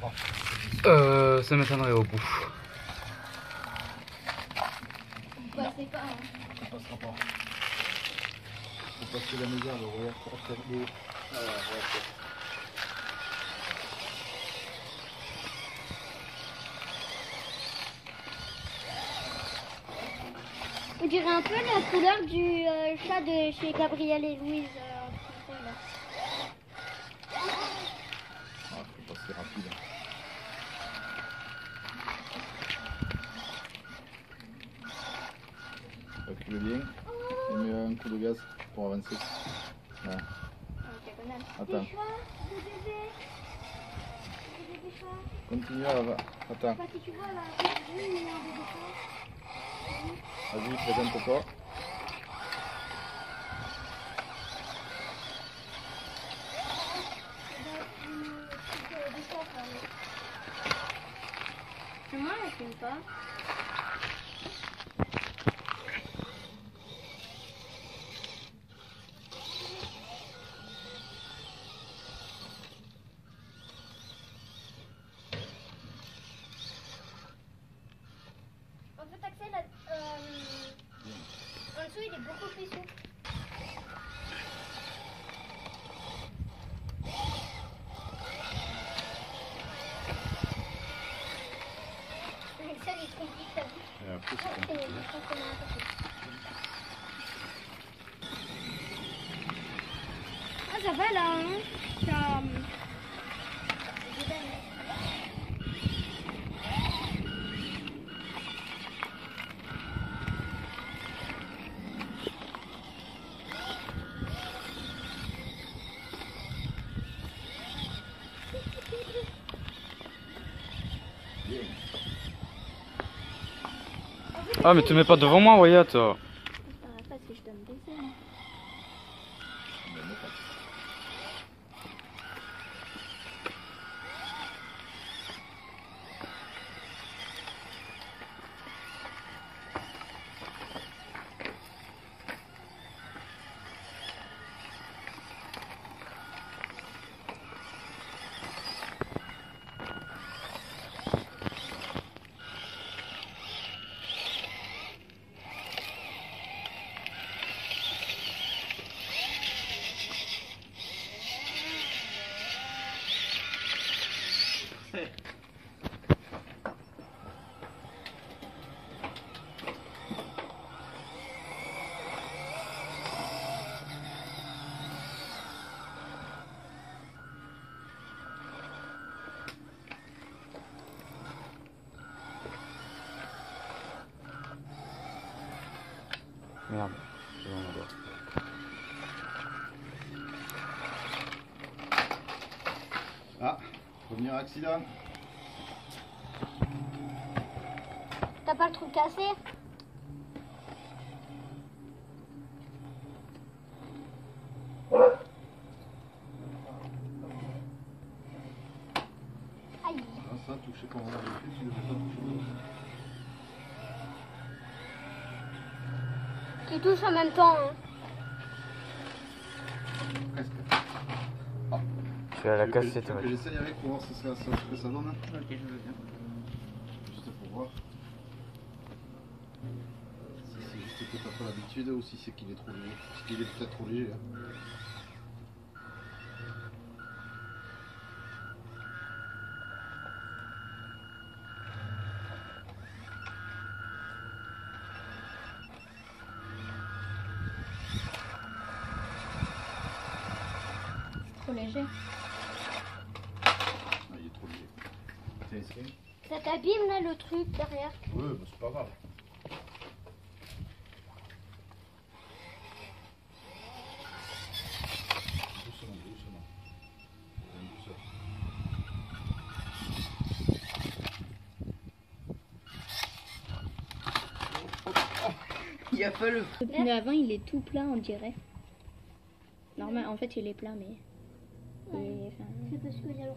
Va Euh, ça m'étonnerait au bout. Vous passez pas, hein. Ça passera pas. Faut passer la misère, le regarde pour faire l'eau. Ah, ouais, On dirait un peu la couleur du euh, chat de chez Gabriel et Louise. euh, un petit peu, là. Ah, faut passer rapide. Recule bien et mets un coup de gaz pour avancer. Attends. Continue, à- attends. Il. Vas-y, présente-toi. C'est moi, elle filme pas? Euh, en dessous, il est beaucoup plus souple. Il. Et après, c'est Ah, compliqué. Ah, ça va là, hein Ça. euh, c'est bien, hein. Bien. Ah, mais te mets pas devant moi, Wyatt. toi. Je t'arrête pas parce que je dois me baisser. moi. Ben, mets pas. Merde. C'est bon, on doit. Ah, premier accident. T'as pas le truc cassé Aïe. Ah, ça, toucher quand on a le cul, tu devrais pas toucher. Tu touches en même temps. hein. Presque. Je suis à la que- cassette, ouais. J'essaye avec pour voir ce, que ça- ce que ça donne. hein Ok, je veux bien. Juste pour voir. Si c'est juste que t'as pas l'habitude ou si c'est qu'il est trop léger. Parce qu'il est peut-être trop léger. Hein. Trop léger. Ça t'abîme là le truc derrière Oui, mais c'est pas grave. Doucement, doucement. Il n'y a pas le. Mais avant, il est tout plat, on dirait. Normal, en fait, il est plat, mais. C'est parce qu'il y a le.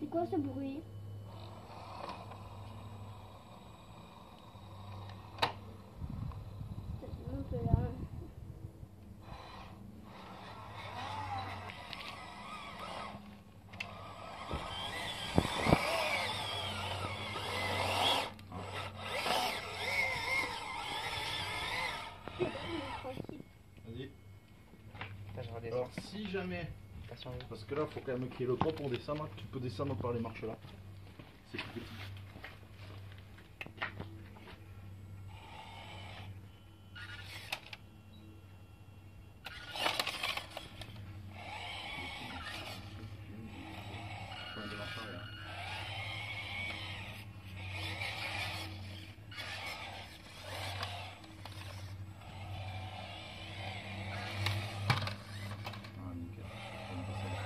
C'est quoi ce bruit? Alors, si jamais. Parce que là, faut quand même qu'il y ait le pont pour descendre. Tu peux descendre par les marches là petit. Faut aller marcher arrière. Ah, nickel. On va passer là.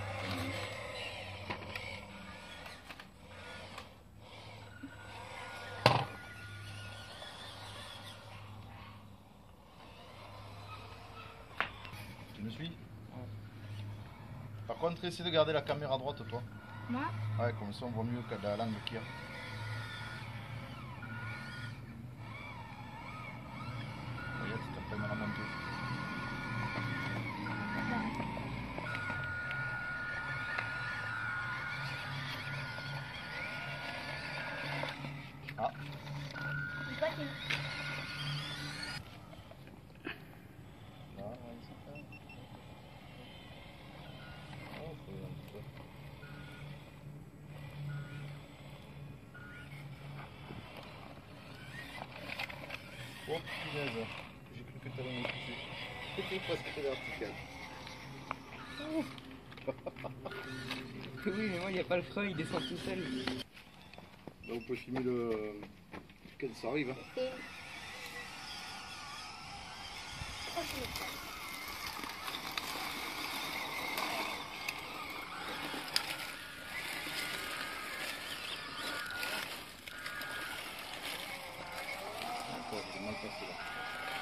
Tu me suis Contre, essaie de garder la caméra à droite, toi. Moi Ouais, comme ça on voit mieux que la langue qu'il y a. Monter. Ah, Oh punaise, j'ai cru que t'allais me pousser. C'était presque vertical. Oui, mais moi, il n'y a pas le frein, il descend tout seul. Là on peut filmer le... Quand ça arrive. Hein. C'est- Oh, je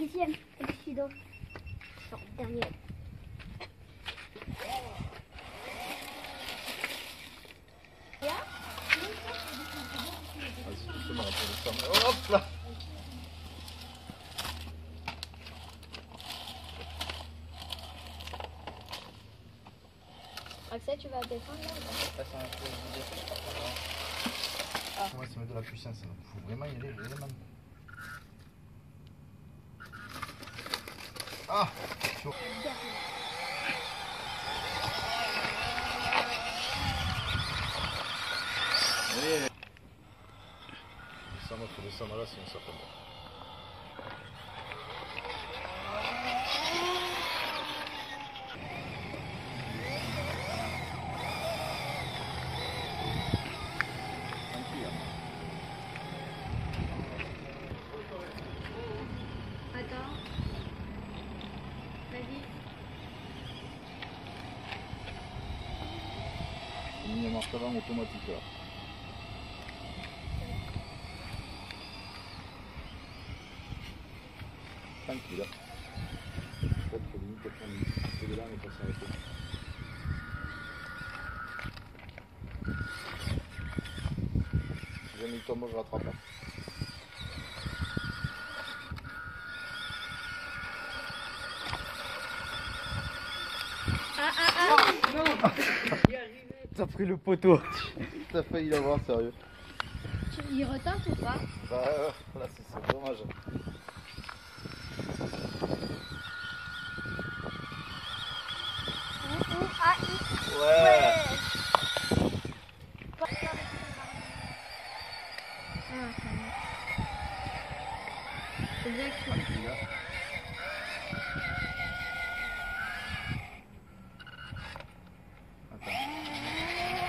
Dixième. Accident. Sort dernier. Hop là Axel, tu vas descendre là ou pas? Passe un peu de vitesse. Ouais, ça met de la puissance. Il faut vraiment y aller, vraiment. Ah chaud. Allez. Descendre, faut descendre là, fini en installant automatique là. Tranquille. de là, on J'ai mis le tombeau, je rattrape. Hein. Ah, ah, ah. Non. T'as pris le poteau. T'as failli l'avoir, sérieux. Tu- Il retente ou pas? Bah, euh, là, c'est dommage. Ouais.